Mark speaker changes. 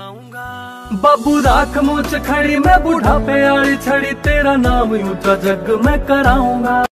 Speaker 1: बाबू राख मुझ खड़ी मैं बुढ़ापे आड़ी छड़ी तेरा नाम ऊँचा तो जग मैं कराऊँगा।